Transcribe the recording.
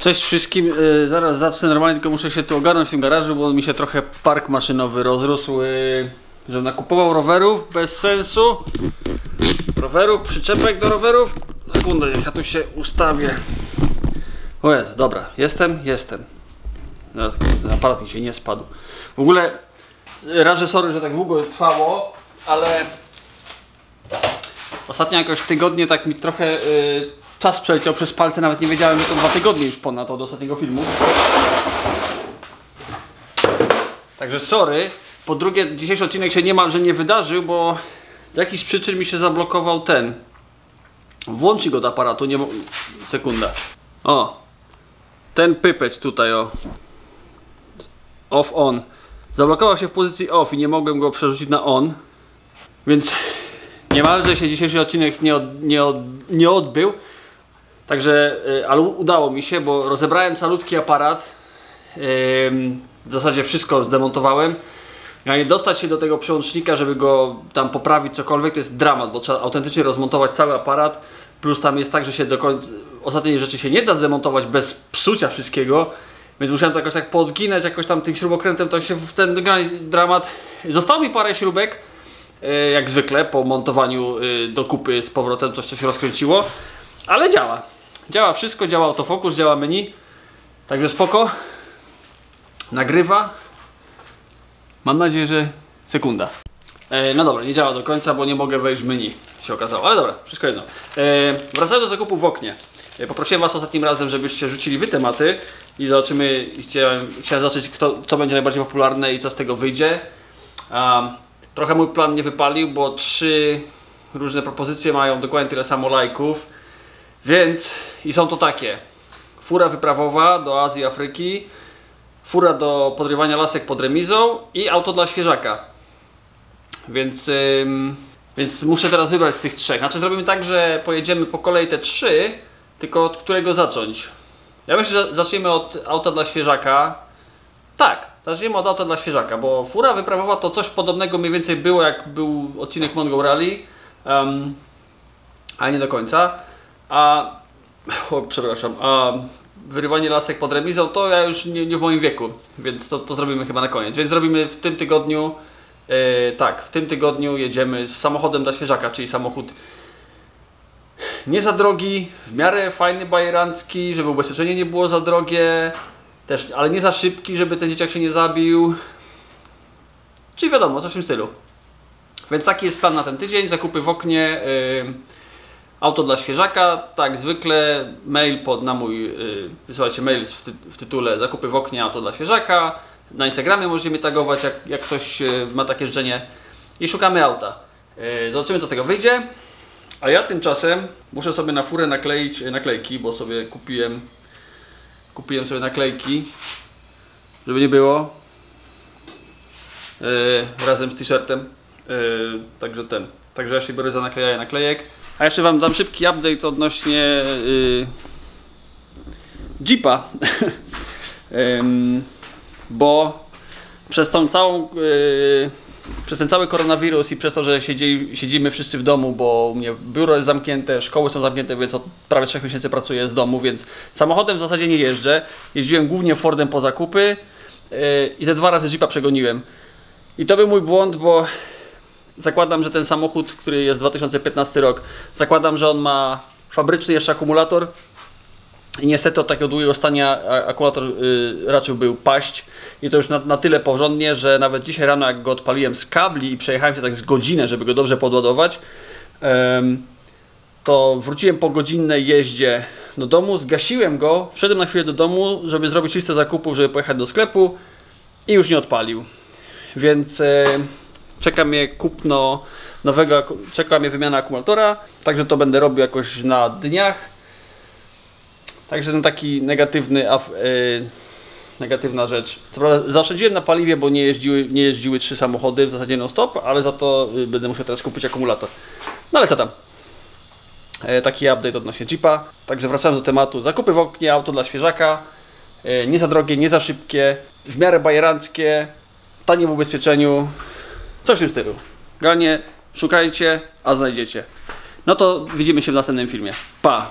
Cześć wszystkim, yy, zaraz zacznę normalnie, tylko muszę się tu ogarnąć w tym garażu, bo mi się trochę park maszynowy rozrósł, yy, żebym nakupował rowerów bez sensu. Rowerów, przyczepek do rowerów. Sekundę, niech ja tu się ustawię. O Jezu, dobra, jestem, jestem. Zaraz, ten aparat mi się nie spadł. W ogóle, yy, rażę sorry, że tak długo trwało, ale ostatnio jakoś tygodnie tak mi trochę yy, czas przeleciał przez palce, nawet nie wiedziałem, że to dwa tygodnie już ponad od ostatniego filmu. Także sorry. Po drugie, dzisiejszy odcinek się niemalże nie wydarzył, bo z jakichś przyczyn mi się zablokował ten. Włączy go do aparatu, nie Sekunda. O. Ten pypeć tutaj, o. Off, on. Zablokował się w pozycji off i nie mogłem go przerzucić na on. Więc niemalże się dzisiejszy odcinek nie, od, nie, od, nie odbył. Także, y, ale udało mi się, bo rozebrałem calutki aparat. W zasadzie wszystko zdemontowałem. A nie dostać się do tego przełącznika, żeby go tam poprawić cokolwiek, to jest dramat, bo trzeba autentycznie rozmontować cały aparat. Plus tam jest tak, że się do końca, ostatniej rzeczy się nie da zdemontować bez psucia wszystkiego. Więc musiałem to jakoś tak podginać, jakoś tam tym śrubokrętem, to się w ten dramat. Zostało mi parę śrubek, y, jak zwykle, po montowaniu y, do kupy z powrotem coś, co się rozkręciło. Ale działa. Działa wszystko, działa autofokus, działa menu. Także spoko. Nagrywa. Mam nadzieję, że sekunda. E, no dobra, nie działa do końca, bo nie mogę wejść w menu. Się okazało, ale dobra, wszystko jedno. E, wracając do zakupu w oknie. E, poprosiłem Was ostatnim razem, żebyście rzucili Wy tematy i zobaczymy, chciałem, chciałem zobaczyć, kto, co będzie najbardziej popularne i co z tego wyjdzie. Um, trochę mój plan nie wypalił, bo trzy różne propozycje mają dokładnie tyle samo lajków. Więc i są to takie. Fura wyprawowa do Azji, Afryki, fura do podrywania lasek pod remizą i auto dla świeżaka. Więc, ym, więc muszę teraz wybrać z tych trzech. Znaczy zrobimy tak, że pojedziemy po kolei te trzy, tylko od którego zacząć. Ja myślę, że zaczniemy od auta dla świeżaka. Tak, zaczniemy od auta dla świeżaka, bo fura wyprawowa to coś podobnego mniej więcej było jak był odcinek Mongo Rally, um, a nie do końca. A, o, przepraszam, a wyrywanie lasek pod remizą to ja już nie, nie w moim wieku, więc to, to zrobimy chyba na koniec. Więc zrobimy w tym tygodniu, e, tak, w tym tygodniu jedziemy z samochodem dla świeżaka, czyli samochód nie za drogi, w miarę fajny, bajerancki, żeby ubezpieczenie nie było za drogie, też, ale nie za szybki, żeby ten dzieciak się nie zabił. Czyli wiadomo, coś w tym stylu. Więc taki jest plan na ten tydzień, zakupy w oknie. Yy, Auto dla świeżaka, tak zwykle mail pod, na mój, yy, mail w, ty, w, tytule zakupy w oknie, auto dla świeżaka. Na Instagramie możecie mnie tagować, jak, jak ktoś yy, ma takie życzenie i szukamy auta. Yy, zobaczymy co z tego wyjdzie. A ja tymczasem muszę sobie na furę nakleić naklejki, bo sobie kupiłem, kupiłem sobie naklejki, żeby nie było, razem z t-shirtem. Także ten, także ja się biorę za naklejanie naklejek. A jeszcze Wam dam szybki update odnośnie yy, Jeepa. bo przez tą całą yy, przez ten cały koronawirus i przez to, że siedzi, siedzimy wszyscy w domu, bo u mnie biuro jest zamknięte, szkoły są zamknięte, więc od prawie 3 miesięcy pracuję z domu, więc samochodem w zasadzie nie jeżdżę. Jeździłem głównie Fordem po zakupy yy, i te dwa razy Jeepa przegoniłem. I to był mój błąd, bo zakładam, że ten samochód, który jest 2015 rok, zakładam, że on ma fabryczny jeszcze akumulator i niestety od takiego długiego stania akumulator y, raczył był paść i to już na, na, tyle porządnie, że nawet dzisiaj rano jak go odpaliłem z kabli i przejechałem się tak z godzinę, żeby go dobrze podładować, ym, to wróciłem po godzinnej jeździe do domu, zgasiłem go, wszedłem na chwilę do domu, żeby zrobić listę zakupów, żeby pojechać do sklepu i już nie odpalił. Więc... Yy, czeka mnie kupno nowego, czeka mnie wymiana akumulatora, także to będę robił jakoś na dniach. Także ten taki negatywny, yy, negatywna rzecz. Co prawda na paliwie, bo nie jeździły, nie jeździły trzy samochody w zasadzie non stop, ale za to będę musiał teraz kupić akumulator. No ale co tam. Yy, taki update odnośnie Jeepa. Także wracając do tematu. Zakupy w oknie, auto dla świeżaka. Yy, nie za drogie, nie za szybkie, w miarę bajeranckie, tanie w ubezpieczeniu. Coś w tym stylu. Ganie, szukajcie, a znajdziecie. No to widzimy się w następnym filmie. Pa!